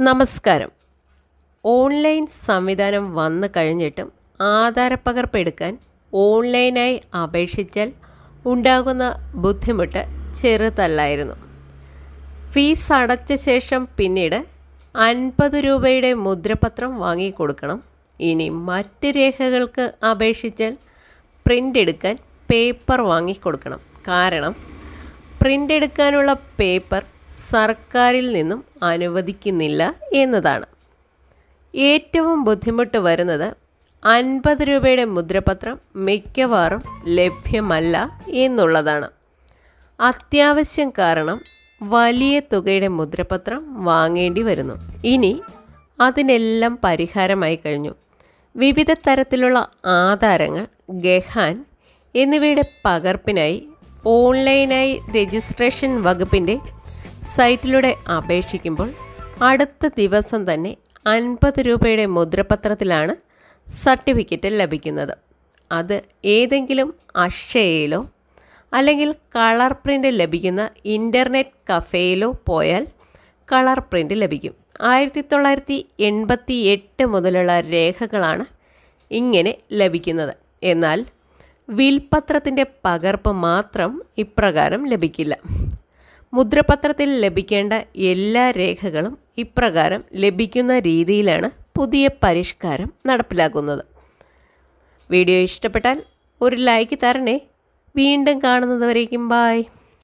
നമസ്കാരം. ഓൺലൈൻ സംവിധാനം വന്നു കഴിഞ്ഞിട്ടും ആധാരപ്പകർപ്പ് എടുക്കാൻ ഓൺലൈനായി അപേക്ഷിച്ചാൽ ഉണ്ടാകുന്ന ബുദ്ധിമുട്ട് ചെറുതല്ലായിരുന്നു. ഫീസ് അടച്ച ശേഷം പിന്നീട് അൻപത് രൂപയുടെ മുദ്രപത്രം വാങ്ങിക്കൊടുക്കണം. ഇനി മറ്റ് രേഖകൾക്ക് അപേക്ഷിച്ചാൽ പ്രിന്റ് എടുക്കാൻ പേപ്പർ വാങ്ങിക്കൊടുക്കണം. കാരണം പ്രിന്റ് എടുക്കാനുള്ള പേപ്പർ സർക്കാരിൽ നിന്നും അനുവദിക്കുന്നില്ല എന്നതാണ്. ഏറ്റവും ബുദ്ധിമുട്ട് വരുന്നത് അൻപത് രൂപയുടെ മുദ്രപത്രം മിക്കവാറും ലഭ്യമല്ല എന്നുള്ളതാണ്. അത്യാവശ്യം കാരണം വലിയ തുകയുടെ മുദ്രപത്രം വാങ്ങേണ്ടി വരുന്നു. ഇനി അതിനെല്ലാം പരിഹാരമായി കഴിഞ്ഞു. വിവിധ തരത്തിലുള്ള ആധാരങ്ങൾ ഗഹാൻ എന്നിവയുടെ പകർപ്പിനായി ഓൺലൈനായി രജിസ്ട്രേഷൻ വകുപ്പിന്റെ സൈറ്റിലൂടെ അപേക്ഷിക്കുമ്പോൾ അടുത്ത ദിവസം തന്നെ അൻപത് രൂപയുടെ മുദ്രപത്രത്തിലാണ് സർട്ടിഫിക്കറ്റ് ലഭിക്കുന്നത്. അത് ഏതെങ്കിലും അക്ഷയയിലോ അല്ലെങ്കിൽ കളർ പ്രിന്റ് ലഭിക്കുന്ന ഇന്റർനെറ്റ് കഫേയിലോ പോയാൽ കളർ പ്രിന്റ് ലഭിക്കും. ആയിരത്തി തൊള്ളായിരത്തി എൺപത്തി എട്ട് മുതലുള്ള രേഖകളാണ് ഇങ്ങനെ ലഭിക്കുന്നത്. എന്നാൽ വിൽപത്രത്തിന്റെ പകർപ്പ് മാത്രം ഇപ്രകാരം ലഭിക്കില്ല. മുദ്രപത്രത്തിൽ ലഭിക്കേണ്ട എല്ലാ രേഖകളും ഇപ്രകാരം ലഭിക്കുന്ന രീതിയിലാണ് പുതിയ പരിഷ്കാരം നടപ്പിലാക്കുന്നത്. വീഡിയോ ഇഷ്ടപ്പെട്ടാൽ ഒരു ലൈക്ക് തരണേ. വീണ്ടും കാണുന്നതുവരേക്കും ബായ്